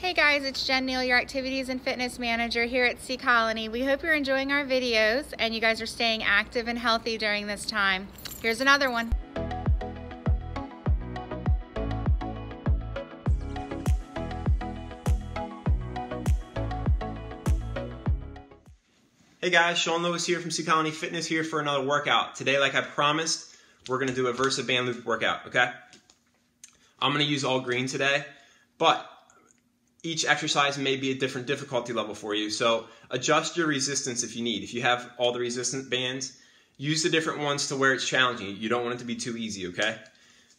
Hey guys, it's Jen Neal, your Activities and Fitness Manager here at Sea Colony. We hope you're enjoying our videos and you guys are staying active and healthy during this time. Here's another one. Hey guys, Sean Lewis here from Sea Colony Fitness here for another workout. Today, like I promised, we're gonna do a Versa band loop workout, okay? I'm gonna use all green today, but each exercise may be a different difficulty level for you. So adjust your resistance if you need. If you have all the resistance bands, use the different ones to where it's challenging. You don't want it to be too easy, okay?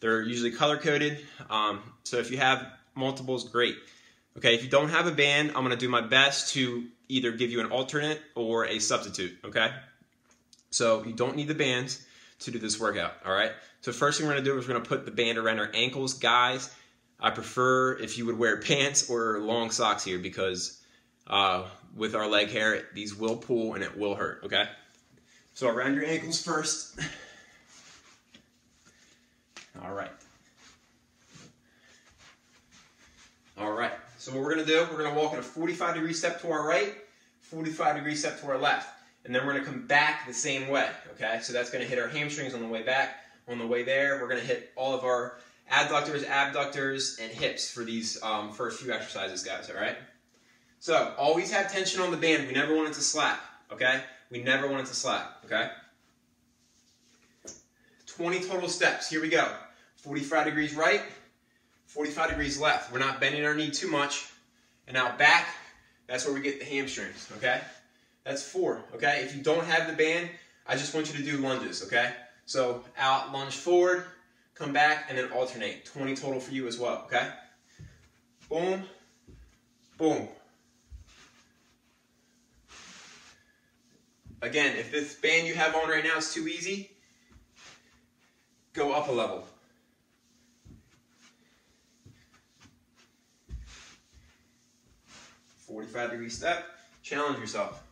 They're usually color coded. Um, so if you have multiples, great. Okay, if you don't have a band, I'm gonna do my best to either give you an alternate or a substitute, okay? So you don't need the bands to do this workout, all right? So first thing we're gonna do is we're gonna put the band around our ankles. Guys, I prefer if you would wear pants or long socks here because uh, with our leg hair, these will pull and it will hurt, okay? So around your ankles first. All right. All right. So what we're gonna do, we're gonna walk in a 45 degree step to our right, 45 degree step to our left. And then we're gonna come back the same way, okay? So that's gonna hit our hamstrings on the way back. On the way there, we're gonna hit all of our adductors, abductors, and hips for these um, first few exercises, guys, all right? So always have tension on the band. We never want it to slap, okay? We never want it to slap, okay? 20 total steps. Here we go. 45 degrees right, 45 degrees left. We're not bending our knee too much. And now back, that's where we get the hamstrings, okay? That's four, okay? If you don't have the band, I just want you to do lunges, okay? So out, lunge forward, come back, and then alternate. 20 total for you as well, okay? Boom, boom. Again, if this band you have on right now is too easy, go up a level. Forty-five degree step. Challenge yourself.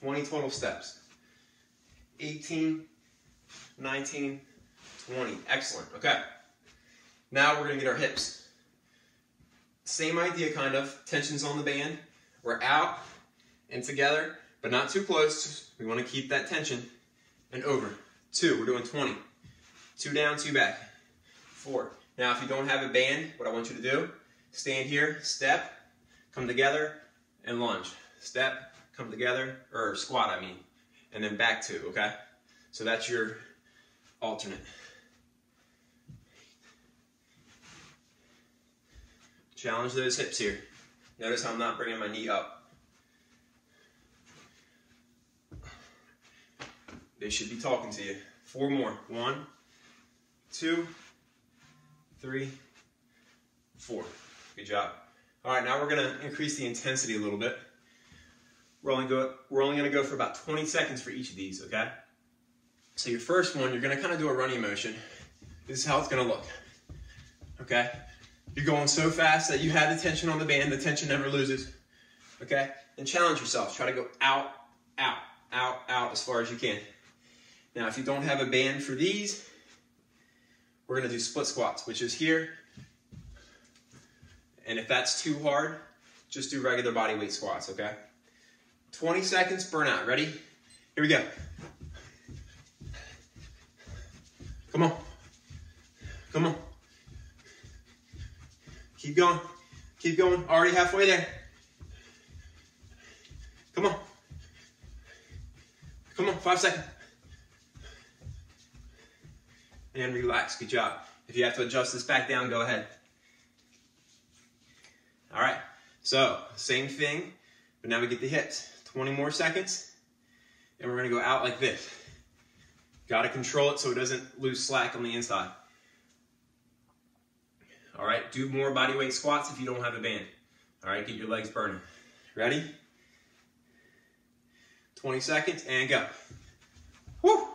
Twenty total steps. 18, 19, 20. Excellent. Okay. Now we're going to get our hips. Same idea, kind of. Tension's on the band. We're out and together, but not too close. We want to keep that tension. And over. Two. We're doing 20. Two down, two back. Four. Now, if you don't have a band, what I want you to do, stand here, step, come together, and lunge. Step, come together, or squat, I mean. And then back two, okay? So that's your alternate. Challenge those hips here. Notice how I'm not bringing my knee up. They should be talking to you. Four more. One, two, three, four. Good job. All right, now we're gonna increase the intensity a little bit. We're only, go, we're only gonna go for about 20 seconds for each of these, okay? So your first one, you're gonna kind of do a running motion. This is how it's gonna look, okay? You're going so fast that you have the tension on the band, the tension never loses, okay? And challenge yourself. Try to go out, out, out, out as far as you can. Now, if you don't have a band for these, we're gonna do split squats, which is here. And if that's too hard, just do regular body weight squats, okay? 20 seconds, burnout. Ready? Here we go. Come on. Come on. Keep going. Keep going. Already halfway there. Come on. Come on, five seconds. And relax. Good job. If you have to adjust this back down, go ahead. All right. So, same thing, but now we get the hips. 20 more seconds, and we're gonna go out like this. Gotta control it so it doesn't lose slack on the inside. All right, do more body weight squats if you don't have a band. All right, get your legs burning. Ready? 20 seconds, and go. Woo!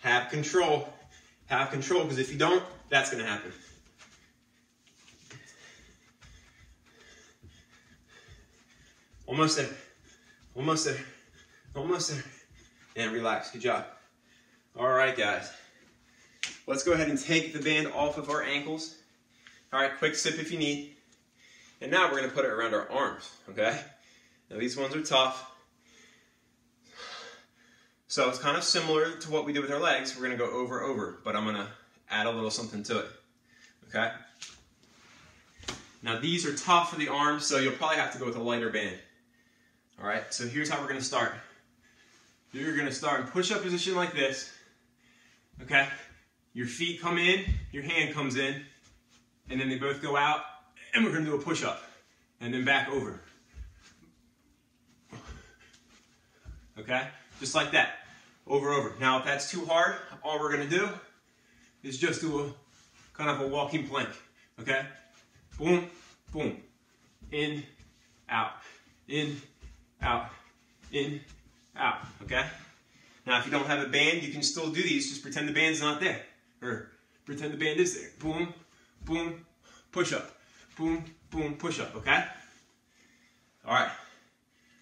Have control. Have control, because if you don't, that's gonna happen. Almost there. Almost there. Almost there. And relax. Good job. All right, guys. Let's go ahead and take the band off of our ankles. All right, quick sip if you need. And now we're gonna put it around our arms, okay? Now these ones are tough. So it's kind of similar to what we did with our legs. We're gonna go over, over, but I'm gonna add a little something to it, okay? Now these are tough for the arms, so you'll probably have to go with a lighter band. All right, so here's how we're gonna start. You're gonna start in push-up position like this, okay? Your feet come in, your hand comes in, and then they both go out, and we're gonna do a push-up, and then back over. Okay, just like that, over, over. Now if that's too hard, all we're gonna do is just do a kind of a walking plank, okay? Boom, boom. In, out, in, out, in, out, okay? Now, if you don't have a band, you can still do these. Just pretend the band's not there. Or pretend the band is there. Boom, boom, push up. Boom, boom, push up, okay? All right.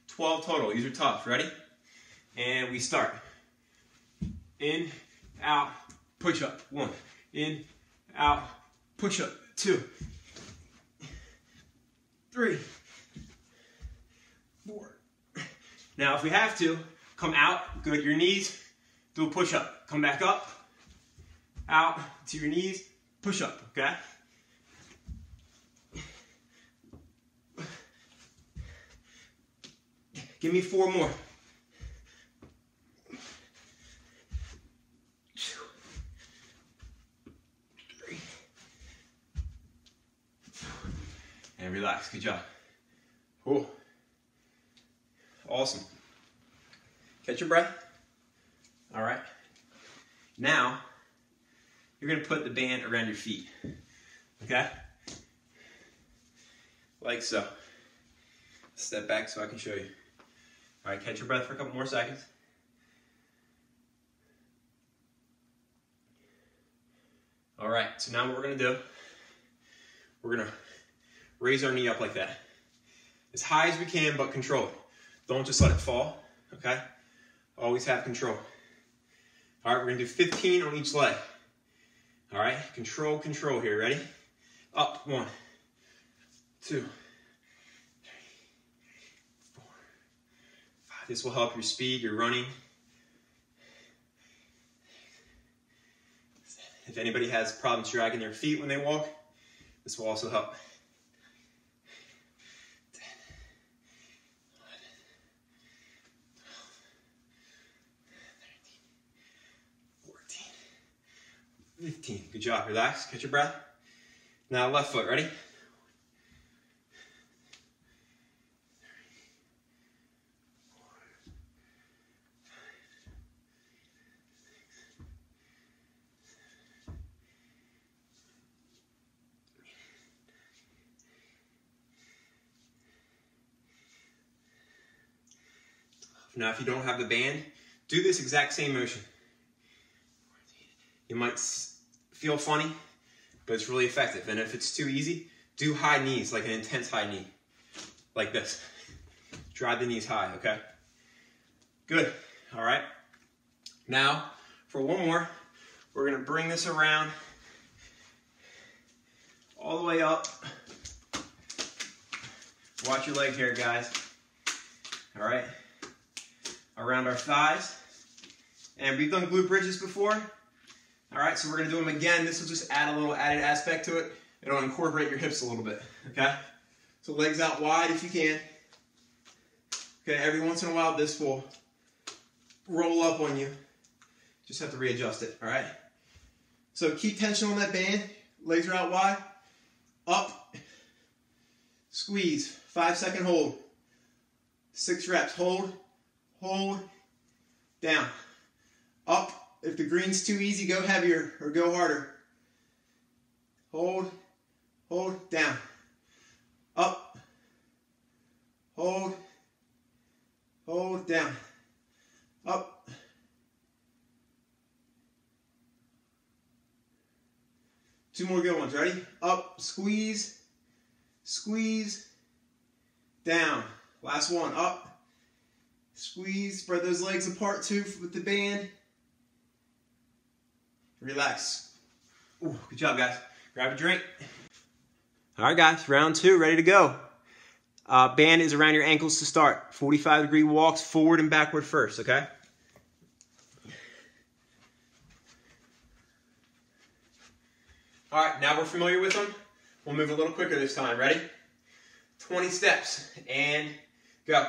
12 total. These are tough. Ready? And we start. In, out, push up. One. In, out, push up. Two three, four. Now, if we have to, come out, go to your knees, do a push up. Come back up, out to your knees, push up, okay? Give me four more. and relax. Good job. Cool. Awesome. Catch your breath. All right. Now, you're going to put the band around your feet. Okay? Like so. Step back so I can show you. All right, catch your breath for a couple more seconds. All right, so now what we're going to do, we're going to raise our knee up like that. As high as we can, but control it. Don't just let it fall, okay? Always have control. All right, we're gonna do 15 on each leg. All right, control, control here, ready? Up, one, two, three, four, five. This will help your speed, your running. If anybody has problems dragging their feet when they walk, this will also help. 15. Good job. Relax. Catch your breath. Now left foot. Ready? Now, if you don't have the band, do this exact same motion. Might feel funny, but it's really effective. And if it's too easy, do high knees, like an intense high knee, like this. Drive the knees high, okay? Good, all right? Now, for one more, we're gonna bring this around all the way up. Watch your leg here, guys. All right? Around our thighs. And we've done glute bridges before. All right, so we're gonna do them again. This will just add a little added aspect to it. It'll incorporate your hips a little bit, okay? So legs out wide if you can. Okay, every once in a while this will roll up on you. Just have to readjust it, all right? So keep tension on that band. Legs are out wide. Up. Squeeze. Five second hold. Six reps. Hold. Hold. Down. Up if the green's too easy, go heavier or go harder. Hold, hold, down. Up, hold, hold, down. Up. Two more good ones. Ready? Up, squeeze, squeeze, down. Last one. Up, squeeze. Spread those legs apart too with the band Relax. Ooh, good job, guys. Grab a drink. All right, guys, round two, ready to go. Uh, band is around your ankles to start. 45 degree walks forward and backward first, okay? All right, now we're familiar with them. We'll move a little quicker this time. Ready? 20 steps and go.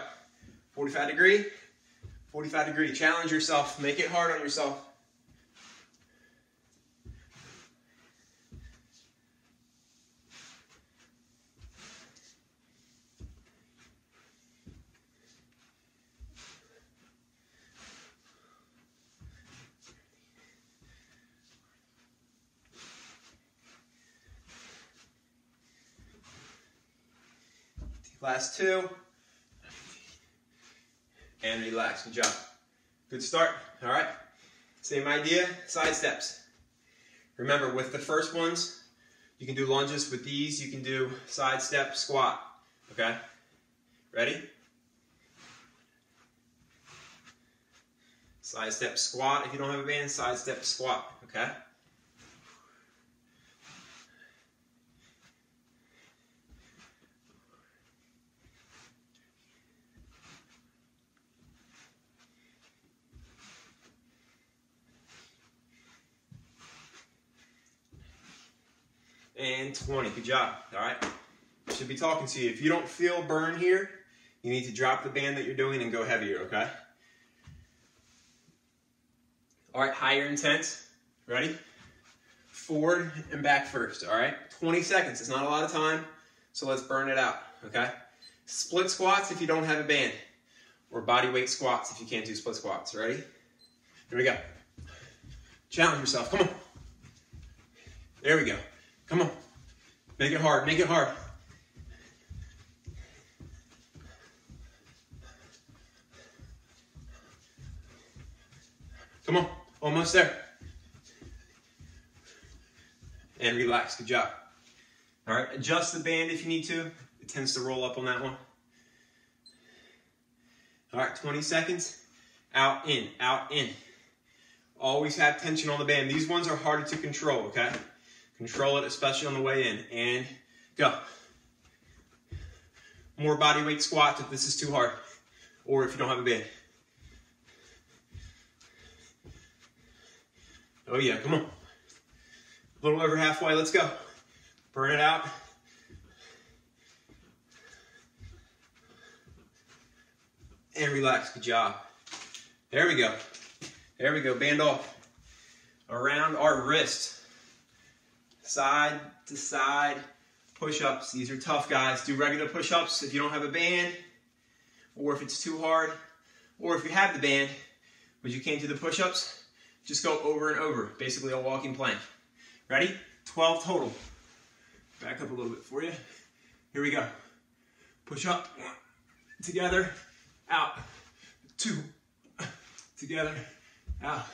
45 degree, 45 degree. Challenge yourself. Make it hard on yourself. Last two. And relax. Good job. Good start. All right. Same idea. Side steps. Remember, with the first ones, you can do lunges. With these, you can do side step, squat. Okay? Ready? Side step, squat. If you don't have a band, side step, squat. Okay? And 20. Good job. All right. Should be talking to you. If you don't feel burn here, you need to drop the band that you're doing and go heavier, okay? All right, higher intense. Ready? Forward and back first, all right? 20 seconds. It's not a lot of time, so let's burn it out, okay? Split squats if you don't have a band, or body weight squats if you can't do split squats. Ready? Here we go. Challenge yourself. Come on. There we go. Come on. Make it hard. Make it hard. Come on. Almost there. And relax. Good job. All right. Adjust the band if you need to. It tends to roll up on that one. All right. 20 seconds. Out, in, out, in. Always have tension on the band. These ones are harder to control, okay? Control it, especially on the way in. And go. More body weight squats if this is too hard, or if you don't have a band. Oh yeah, come on. A little over halfway, let's go. Burn it out. And relax, good job. There we go. There we go, band off. Around our wrist side to side push-ups. These are tough, guys. Do regular push-ups if you don't have a band, or if it's too hard, or if you have the band, but you can't do the push-ups, just go over and over, basically a walking plank. Ready? 12 total. Back up a little bit for you. Here we go. Push up, together, out, two, together, out,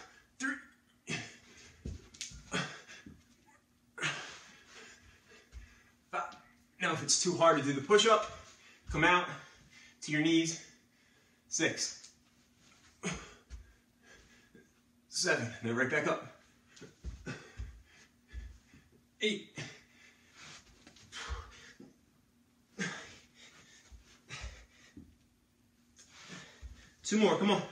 Now, if it's too hard to do the push-up, come out to your knees. Six. Seven. Then right back up. Eight. Two more, come on.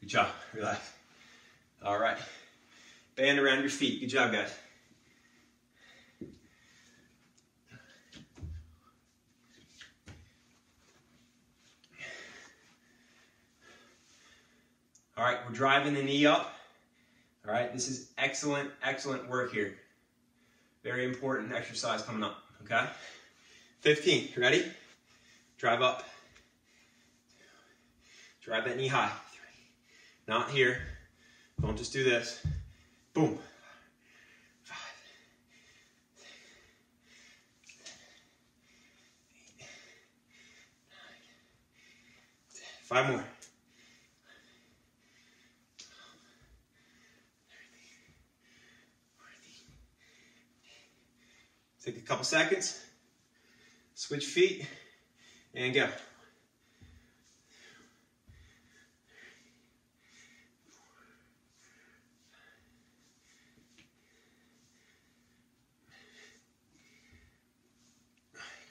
Good job, relax. All right. Band around your feet. Good job, guys. All right, we're driving the knee up. All right, this is excellent, excellent work here. Very important exercise coming up, okay? 15, ready? Drive up. Drive that knee high. Not here. Don't just do this. Boom. Five, nine. Five more. Take a couple seconds, switch feet, and go.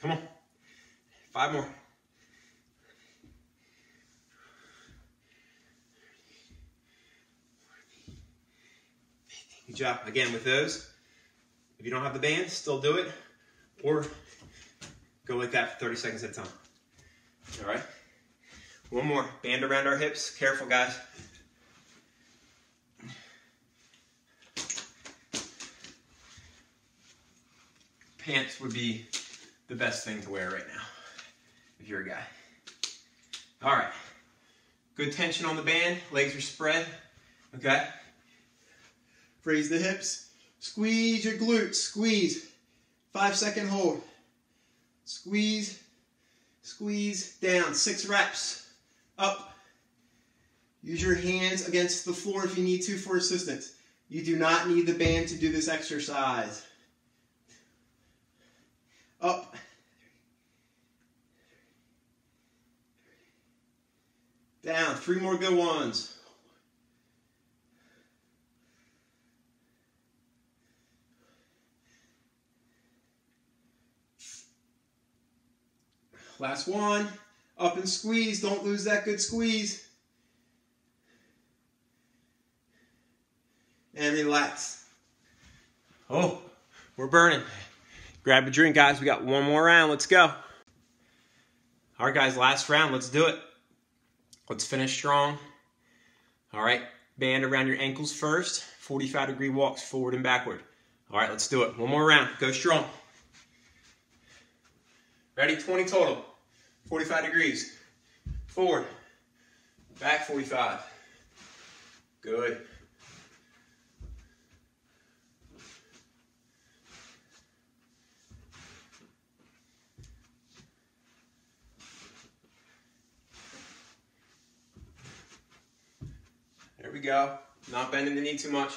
Come on. Five more. Good job. Again, with those, if you don't have the band, still do it. Or go like that for 30 seconds at a time. All right. One more. Band around our hips. Careful, guys. Pants would be the best thing to wear right now if you're a guy. All right. Good tension on the band. Legs are spread. Okay. Raise the hips. Squeeze your glutes. Squeeze. Five second hold. Squeeze. Squeeze. Down. Six reps. Up. Use your hands against the floor if you need to for assistance. You do not need the band to do this exercise. Up. Down. Three more good ones. Last one. Up and squeeze. Don't lose that good squeeze. And relax. Oh, we're burning. Grab a drink, guys. We got one more round. Let's go. All right, guys, last round. Let's do it. Let's finish strong. All right, band around your ankles first. 45 degree walks forward and backward. All right, let's do it. One more round. Go strong. Ready? 20 total. 45 degrees. Forward. Back 45. Good. There we go. Not bending the knee too much.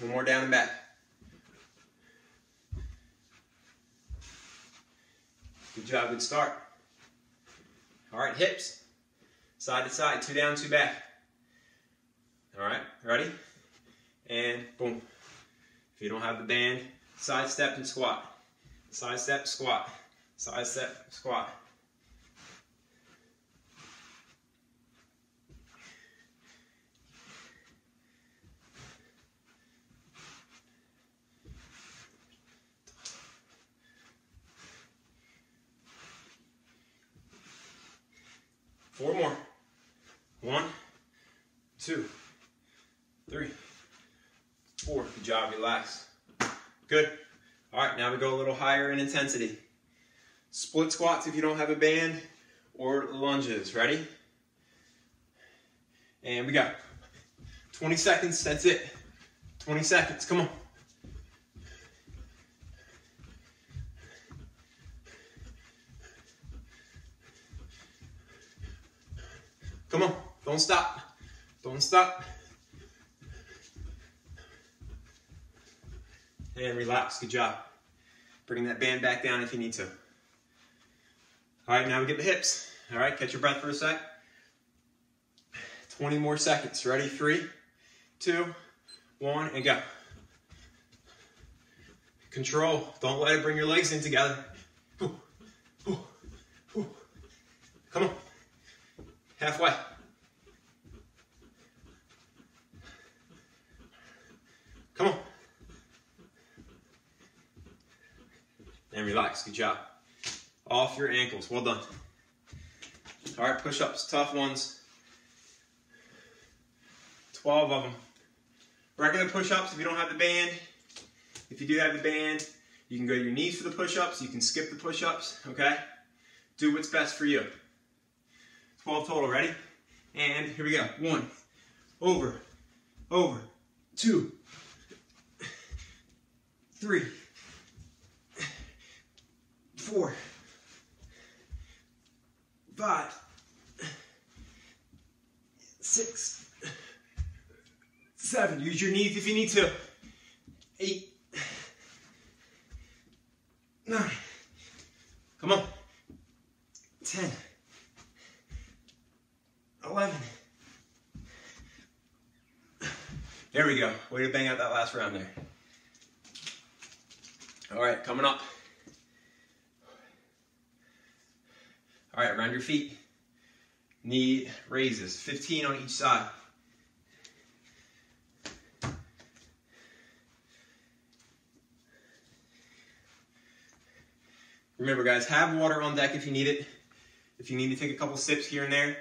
One more down and back. Good job, good start. All right, hips. Side to side, two down, two back. All right, ready? And boom. If you don't have the band, side step and squat. Side step, squat. Side step, squat. Four more. One, two, three, four. Good job. Relax. Good. All right, now we go a little higher in intensity. Split squats if you don't have a band, or lunges. Ready? And we got 20 seconds. That's it. 20 seconds. Come on. Come on. Don't stop. Don't stop. And relax. Good job. Bring that band back down if you need to. All right, now we get the hips. All right, catch your breath for a sec. 20 more seconds. Ready? Three, two, one, and go. Control. Don't let it bring your legs in together. Ooh, ooh, ooh. Come on. Halfway. Come on. And relax. Good job. Ankles. Well done. All right, push ups. Tough ones. 12 of them. Regular push ups if you don't have the band. If you do have the band, you can go to your knees for the push ups. You can skip the push ups. Okay? Do what's best for you. 12 total. Ready? And here we go. One. Over. Over. Two. Three. Four. Five. Six. Seven. Use your knees if you need to. Eight. Nine. Come on. Ten. 11. There we go. Way to bang out that last round there. All right, coming up. All right, around your feet. Knee raises, 15 on each side. Remember guys, have water on deck if you need it. If you need to take a couple sips here and there,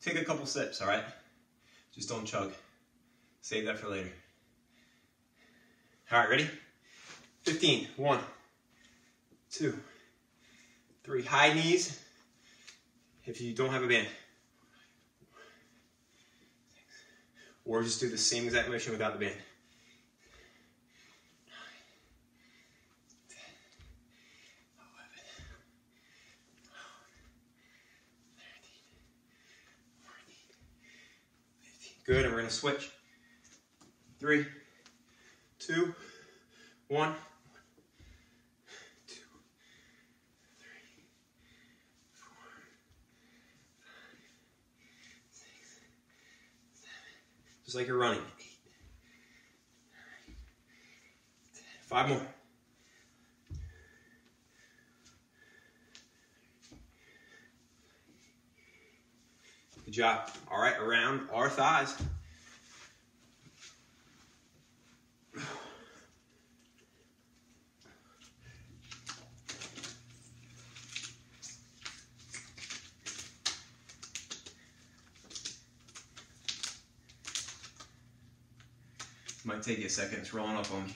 take a couple sips, all right? Just don't chug. Save that for later. All right, ready? 15. One, two, three. High knees if you don't have a band. Or just do the same exact motion without the band. Good, and we're gonna switch. Three, two, one. Two, three, four, five, six, seven. Just like you're running. Five more. Good job. All right, around our thighs. Take you a second, it's rolling up on me.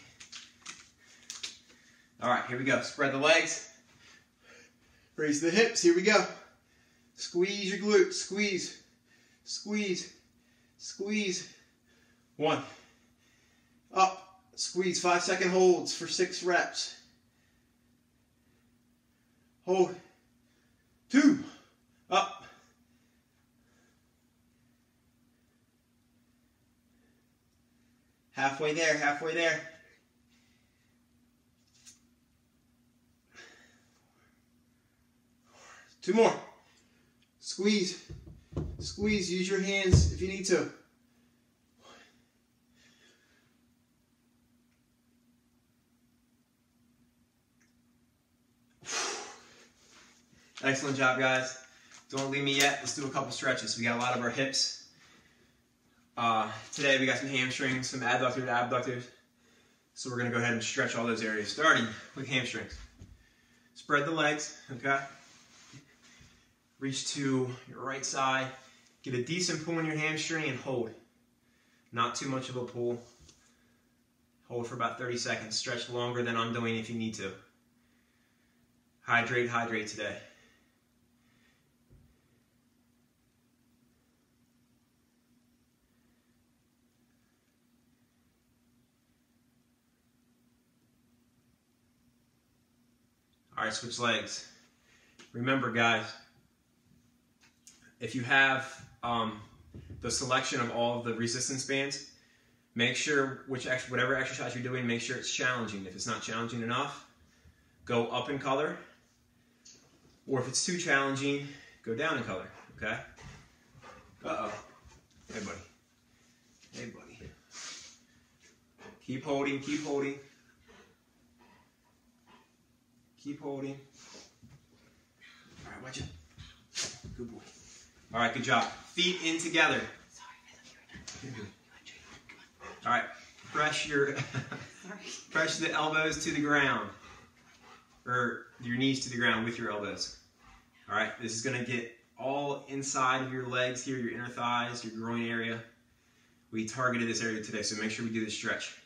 All right, here we go. Spread the legs. Raise the hips, here we go. Squeeze your glutes, squeeze, squeeze, squeeze. One. Up, squeeze, five second holds for six reps. Hold. Two. Up. Halfway there, halfway there. Two more. Squeeze. Squeeze. Use your hands if you need to. Excellent job, guys. Don't leave me yet. Let's do a couple stretches. We got a lot of our hips. Uh, today we got some hamstrings, some adductors, abductors. So we're gonna go ahead and stretch all those areas, starting with hamstrings. Spread the legs, okay? Reach to your right side. Get a decent pull in your hamstring and hold. Not too much of a pull. Hold for about 30 seconds. Stretch longer than I'm doing if you need to. Hydrate, hydrate today. All right, switch legs. Remember, guys, if you have um, the selection of all of the resistance bands, make sure which ex- whatever exercise you're doing, make sure it's challenging. If it's not challenging enough, go up in color. Or if it's too challenging, go down in color. Okay? Uh oh. Hey, buddy. Hey, buddy. Keep holding, keep holding. Keep holding. All right, watch it. Good boy. All right, good job. Feet in together. All right, press your press the elbows to the ground, or your knees to the ground with your elbows. All right, this is gonna get all inside of your legs here, your inner thighs, your groin area. We targeted this area today, so make sure we do the stretch.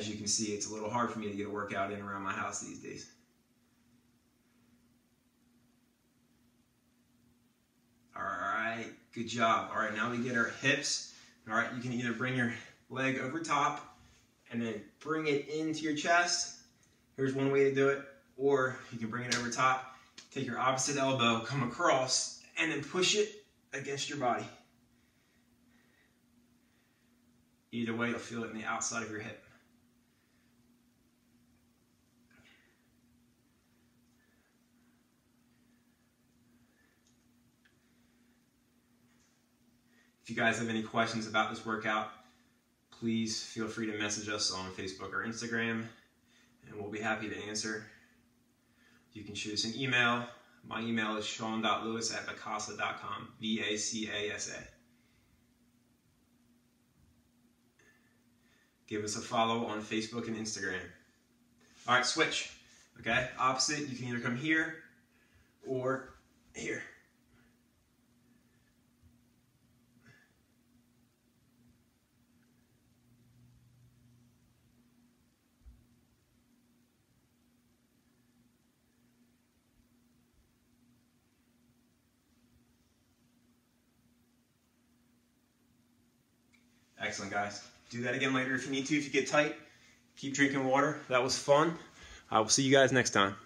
As you can see, it's a little hard for me to get a workout in around my house these days. All right, good job. All right, now we get our hips. All right, you can either bring your leg over top and then bring it into your chest. Here's one way to do it. Or you can bring it over top, take your opposite elbow, come across, and then push it against your body. Either way, you'll feel it in the outside of your hip. If you guys have any questions about this workout, please feel free to message us on Facebook or Instagram, and we'll be happy to answer. You can shoot us an email. My email is sean.lewis at vacasa.com, V A C A S A. Give us a follow on Facebook and Instagram. All right, switch. Okay, opposite. You can either come here or here. Excellent, guys. Do that again later if you need to. If you get tight, keep drinking water. That was fun. I will see you guys next time.